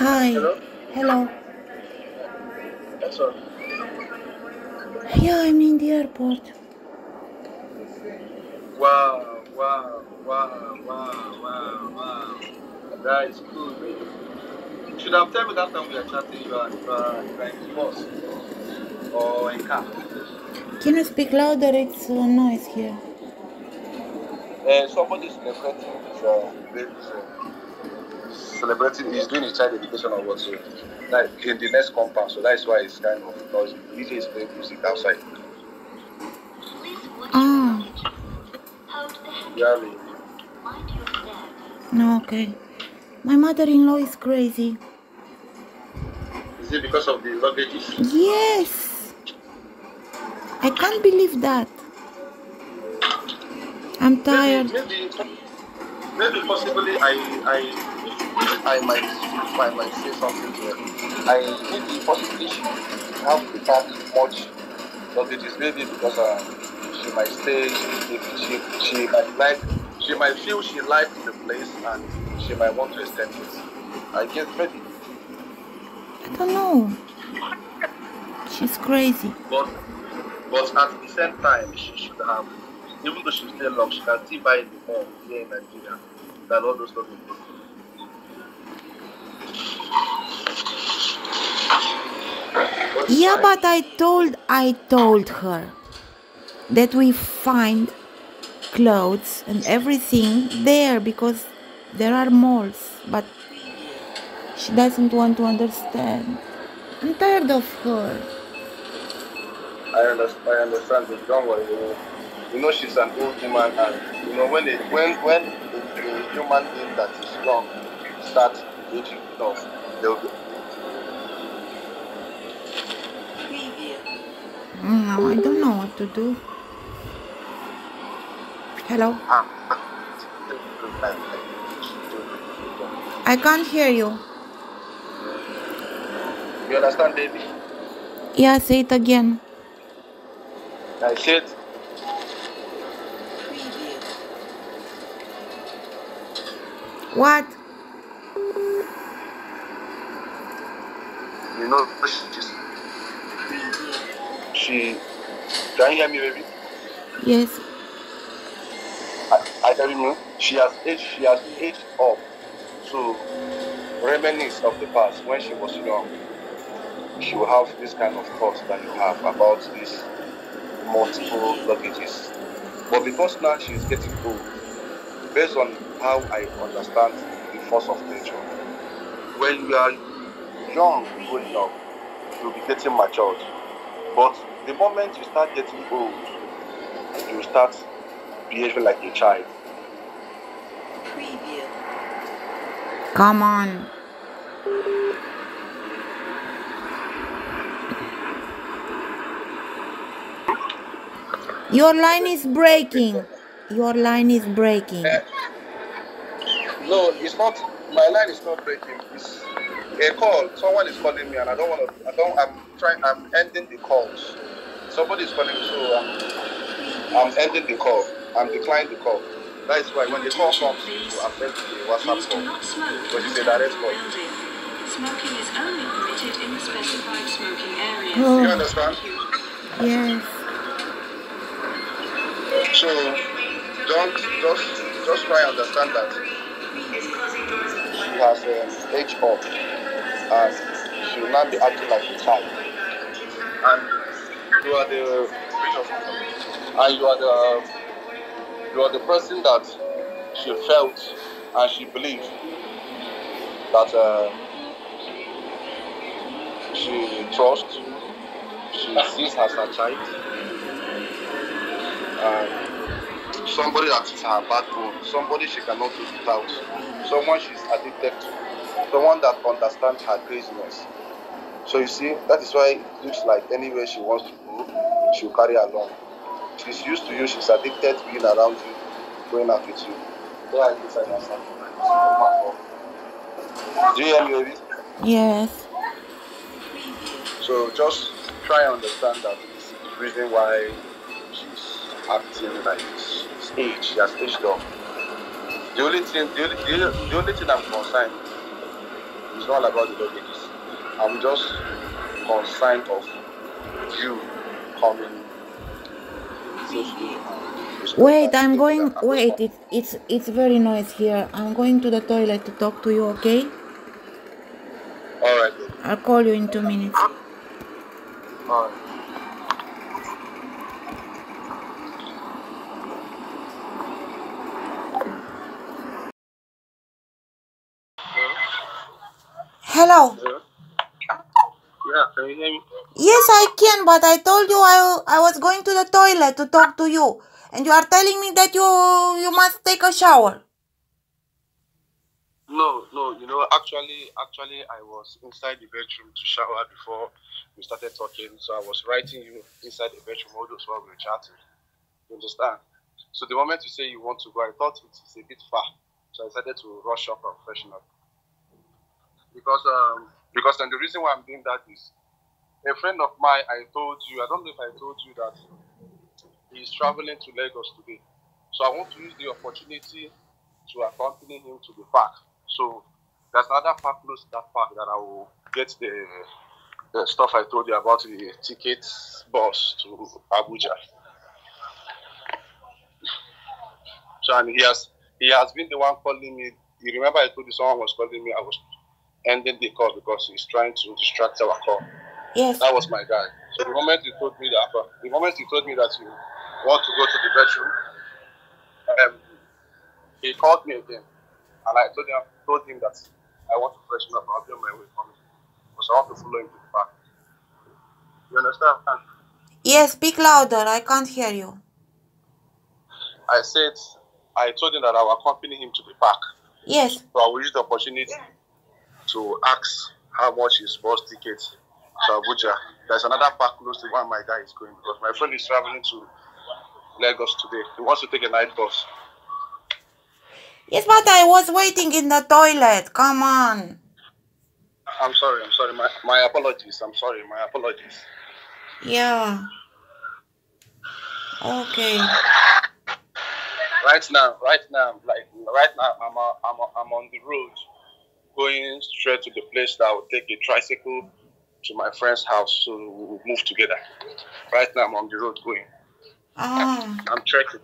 Hi. Hello? Hello. That's all. Yeah, I'm in the airport. Wow, wow, wow, wow, wow, wow. That is cool, man. You should have told me that time we were chatting, you are, you are, you are in bus or in car. Can you speak louder? It's uh, noise here. Uh, somebody is celebrating his, uh, baby's, uh, celebrating, he's doing his child education or what, so that in the next compound, so that's why it's kind of noisy. DJ is playing music outside. Ah, Yeah, no, okay. My mother-in-law is crazy. Is it because of the luggages? Yes. I can't believe that. I'm tired. Maybe, maybe, maybe possibly I, I, I might, I might say something to her. I maybe possibly she have without much it is maybe because uh, she might stay, she, she, she might like, she might feel she likes the place and she might want to extend it. I guess maybe, I don't know. She's crazy. but but at the same time she should have, even though she's still long, she can still buy the more here in Nigeria than all those. But it's Yeah, but I told I told her that we find clothes and everything there because there are malls, but she doesn't want to understand. I'm tired of her. I understand. I understand. But don't worry. You know, you know she's an old woman, and you know when they, when when a human being that is young starts aging enough, they'll be. Mm, I don't know what to do. Hello? I can't hear you. You understand, baby? Yeah, say it again. I said. What? You know she's. She. Can you hear me, baby? Yes. I, I tell you, she has aged. She has aged up to reminisce of the past when she was young. She will have this kind of thoughts that you have about these multiple luggages. But because now she is getting old, based on how I understand the force of nature, when you are young growing up, you'll be getting matured. But the moment you start getting old, you start behaving like a child. Come on. Your line is breaking. Your line is breaking. Eh, no, it's not. My line is not breaking. It's a call. Someone is calling me, and I don't want to. I don't. I'm trying. I'm ending the calls. Somebody is calling me, so I'm, I'm ending the call. I'm declining the call. That is why when the call comes, it will affect the WhatsApp Please do call. not smoke Because it's a direct call. Smoking is only permitted in the specified smoking areas. You Oh, understand? yes. So don't just just try and understand that she has um, aged up, and she will not be acting like a child. And you are the and you are the you are the person that she felt and she believed that uh, she trusts, she sees as her child, and somebody that is her backbone, somebody she cannot do without, someone she's addicted to, someone that understands her craziness. So you see, that is why it looks like anywhere she wants to go, she'll carry along. She's used to you, she's addicted to being around you, going out with you. There is an answer. Do you hear me? Yes. So just try and understand that this is the reason why she's acting like this. She's aged, she has aged up. The only thing, the only, the, the only thing I'm concerned It's not about the luggages. I'm just concerned of you coming safely. Wait, I'm going. Wait, it's it's it's very noisy here. I'm going to the toilet to talk to you. Okay? All right. I'll call you in two minutes. All right. Hello. Yeah, can you hear me? Yes, I can, but I told you I I was going to the toilet to talk to you, and you are telling me that you you must take a shower. No, no, you know, actually, actually, I was inside the bedroom to shower before we started talking. So I was writing you inside the bedroom, all those while we were chatting. You understand? So the moment you say you want to go, I thought it is a bit far. So I decided to rush up and freshen up. Because um because then the reason why I'm doing that is a friend of mine I told you, I don't know if I told you that he's traveling to Lagos today. So I want to use the opportunity to accompany him to the park. So there's another park close to that park that I will get the, the stuff I told you about the ticket bus to Abuja. So and he has he has been the one calling me. You remember I told you someone was calling me. I was ending the call because he's trying to distract our call. Yes. That was my guy. So the moment he told me that, the moment he told me that you want to go to the bedroom, um, he called me again, and I told him, told him that I want to freshen up. I'll be on my way coming, because I want to follow him to the park. You understand? Yes. Speak louder. I can't hear you. I said, I told him that I will accompany him to the park. Yes. So I will use the opportunity to ask how much is bus ticket to Abuja. There's another park close to where my guy is going because my friend is traveling to Lagos today. He wants to take a night bus. Yes, but I was waiting in the toilet. Come on. I'm sorry, I'm sorry. My, my apologies. I'm sorry, my apologies. Yeah. Okay. Right now, right now, like right now, I'm uh, I'm uh, I'm on the road, going straight to the place that I will take a tricycle to my friend's house, so we will move together. Right now, I'm on the road going. Ah. I'm trekking.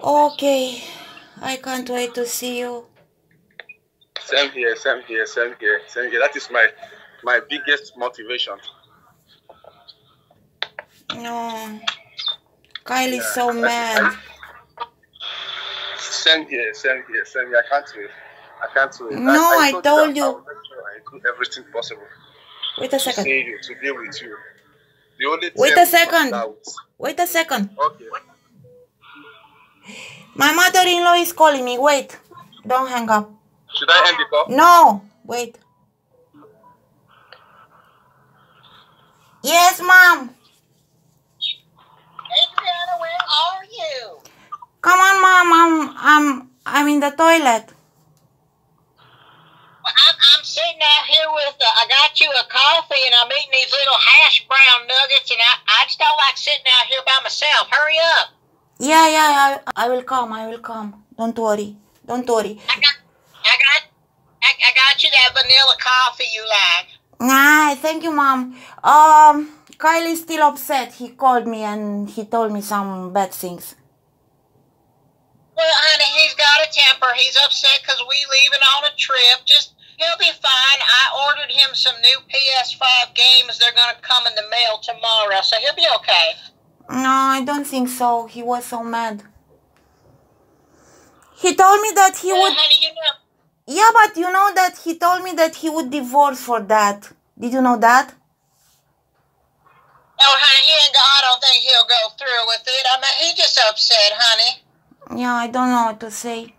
Okay. I can't wait to see you. Same here, same here, same here, same here. That is my my biggest motivation. No. Kyle is so mad. Same here, same here, same here. I can't wait. I can't wait. No, I that told you. I will make sure I do everything possible Wait a second. see you, to be with you. The only Wait a second. Wait a second. Okay. My mother-in-law is calling me. Wait. Don't hang up. Should I end the call? No. Wait. Yes, mom. Adriana, where are you? Come on, mom. I'm I'm I'm in the toilet. Well, I'm, I'm sitting out here with, uh, I got you a coffee and I'm eating these little hash brown nuggets and I, I just don't like sitting out here by myself. Hurry up. Yeah, yeah, I, I will come. I will come. Don't worry. Don't worry. I got, I got, I, I got you that vanilla coffee you like. Nah, thank you, mom. Um, Kyle is still upset. He called me and he told me some bad things. Well, honey, he's got a temper. He's upset because we leaving on a trip. Just, he'll be fine. I ordered him some new PS5 games. They're going to come in the mail tomorrow, so he'll be okay. No, I don't think so. He was so mad. He told me that he Well, would. honey, you know, Yeah, but you know that he told me that he would divorce for that. Did you know that? Oh, honey, he ain't. I don't think he'll go through with it. I mean, he's just upset, honey. Yeah, I don't know what to say.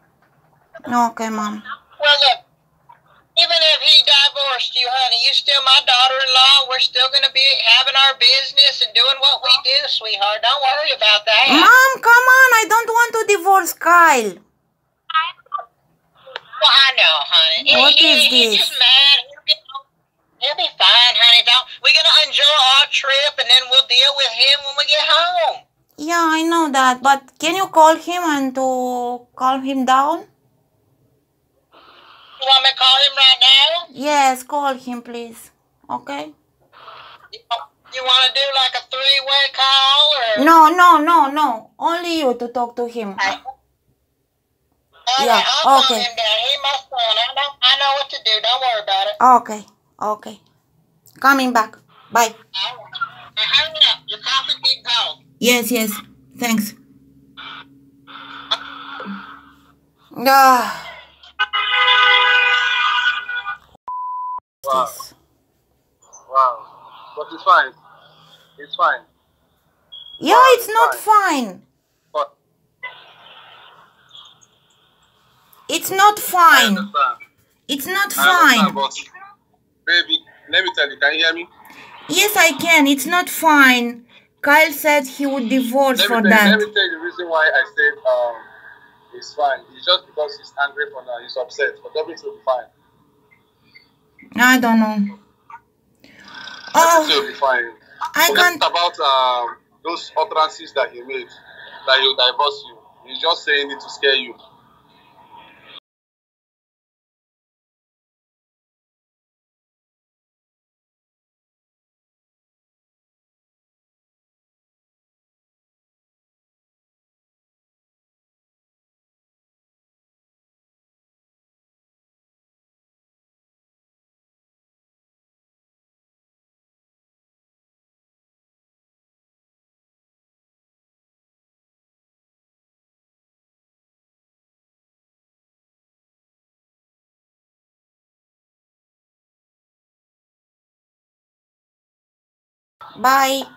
No, okay, mom. Well, look, even if he divorced you, honey, you're still my daughter-in-law. We're still gonna be having our business and doing what we do, sweetheart. Don't worry about that. Mom, come on. I don't want to divorce Kyle. Well, I know, honey. He- What he, is He's this? just mad. He'll be, he'll be fine, honey. Don't. We're gonna enjoy our trip, and then we'll deal with him when we get home. Yeah, I know that, but can you call him and to calm him down? You want me to call him right now? Yes, call him, please. Okay? You, you want to do like a three-way call or? No, no, no, no. Only you to talk to him. Okay, Yeah, I'll call okay. him down. He my son. I know. I know what to do. Don't worry about it. Okay, okay. Coming back. Bye. All right. Now hang up. Your coffee keep cold. Yes, yes. Thanks. Ah. Wow. Wow. But it's fine. It's fine. Yeah, it's not fine. But It's not fine. It's not fine. baby, let me tell you, can you hear me? Yes, I can. It's not fine. Kyle said he would divorce Let for you, let that. me tell you the reason why I said um it's fine. It's just because he's angry for now, he's upset, but everything will be fine. I don't know. Oh, will be fine. I Forget can't. about um those utterances that he made that he'll divorce you. He's just saying it to scare you. Bye.